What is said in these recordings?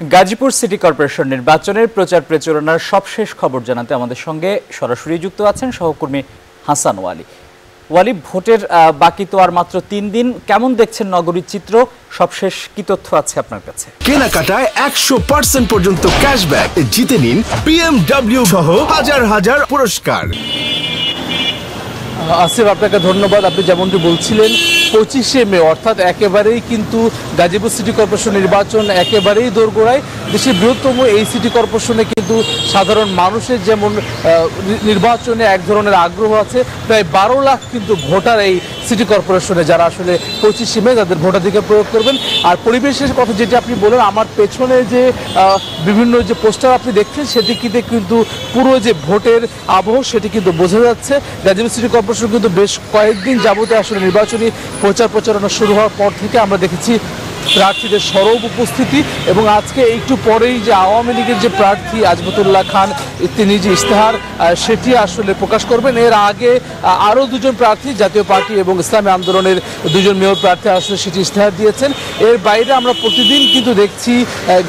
Gazipur city corporation নির্বাচনের প্রচার প্রচারণার সবশেষ খবর জানাতে আমাদের সঙ্গে সরাসরি যুক্ত আছেন সহকর্মী হাসান ওয়ালি। ওয়ালি ভোটের বাকি তো আর মাত্র তিন দিন। কেমন দেখছেন নগরীর চিত্র? সবশেষ কি তথ্য আছে আপনার কাছে? কেনাকাটায় একশো পার্সেন্ট পর্যন্ত ক্যাশব্যাক। জিতে নিন বিএমডব্লিউ সহ হাজার হাজার পুরস্কার। আসিফ আপনাকে ধন্যবাদ। আপনি যেমনটি বলছিলেন পঁচিশে মে, অর্থাৎ একেবারেই কিন্তু গাজীপুর সিটি কর্পোরেশন নির্বাচন একেবারেই দোরগোড়ায়। দেশের বৃহত্তম এই সিটি কর্পোরেশনে কিন্তু সাধারণ মানুষের যেমন নির্বাচনে এক ধরনের আগ্রহ আছে, প্রায় বারো লাখ কিন্তু ভোটার এই সিটি কর্পোরেশনে যারা আসলে পঁচিশে মে তাদের ভোটাধিকার প্রয়োগ করবেন। আর পরিবেশের কথা যেটি আপনি বলেন আমার পেছনে যে বিভিন্ন যে পোস্টার আপনি দেখছেন সেটিতে কিন্তু পুরো যে ভোটের আবহ সেটি কিন্তু বোঝা যাচ্ছে। গাজীপুর সিটি কর্পোরেশন কিন্তু বেশ কয়েকদিন যাবতে আসলে নির্বাচনী প্রচার প্রচারণা শুরু হওয়ার পর থেকে আমরা দেখেছি প্রার্থীদের সরব উপস্থিতি এবং আজকে একটু পরেই যে আওয়ামী লীগের যে প্রার্থী আজমতুল্লাহ খান তিনি যে ইশতেহার সেটি আসলে প্রকাশ করবেন। এর আগে আরও দুজন প্রার্থী, জাতীয় পার্টি এবং ইসলামী আন্দোলনের দুজন মেয়র প্রার্থী আসলে সেটি ইশতেহার দিয়েছেন। এর বাইরে আমরা প্রতিদিন কিন্তু দেখছি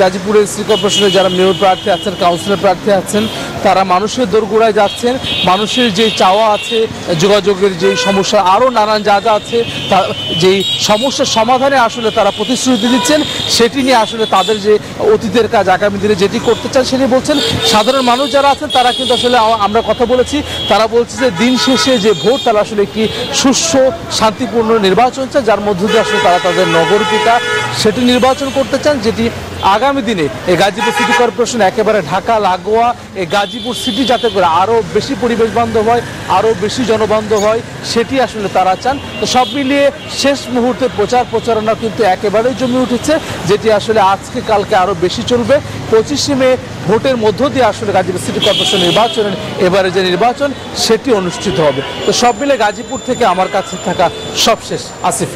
গাজীপুরের সিটি কর্পোরেশনের যারা মেয়র প্রার্থী আছেন কাউন্সিলর প্রার্থী আছেন তারা মানুষের দোরগোড়ায় যাচ্ছেন, মানুষের যে চাওয়া আছে, যোগাযোগের যে সমস্যা, আরও নানান যা যা আছে, তা- যেই সমস্যার সমাধানে আসলে তারা প্রতিশ্রুতি দিচ্ছেন, সেটি নিয়ে আসলে তাদের যে অতীতের কাজ, আগামী দিনে যেটি করতে চান সেটি বলছেন। সাধারণ মানুষ যারা আছেন, তারা কিন্তু আসলে আমরা কথা বলেছি, তারা বলছে যে দিন শেষে যে ভোট, তারা আসলে একটি সুস্থ শান্তিপূর্ণ নির্বাচন চান যার মধ্য দিয়ে আসলে তারা তাদের নগর পিতা, সেটি নির্বাচন করতে চান, যেটি আগামী দিনে এই গাজীপুর সিটি কর্পোরেশন একেবারে ঢাকা, লাগোয়া, এই গাজীপুর সিটি যাতে করে আরও বেশি পরিবেশ বান্ধব হয়, আরও বেশি জনবান্ধব হয়, সেটি আসলে তারা চান। তো সব মিলিয়ে শেষ মুহূর্তে প্রচার প্রচারণা কিন্তু একেবারেই জমে উঠেছে, যেটি আসলে আজকে কালকে আরও বেশি চলবে। পঁচিশে মে ভোটের মধ্য দিয়ে আসলে গাজীপুর সিটি কর্পোরেশন নির্বাচনের এবারে যে নির্বাচন, সেটি অনুষ্ঠিত হবে। তো সব মিলে গাজীপুর থেকে আমার কাছে থাকা সবশেষ আসিফ।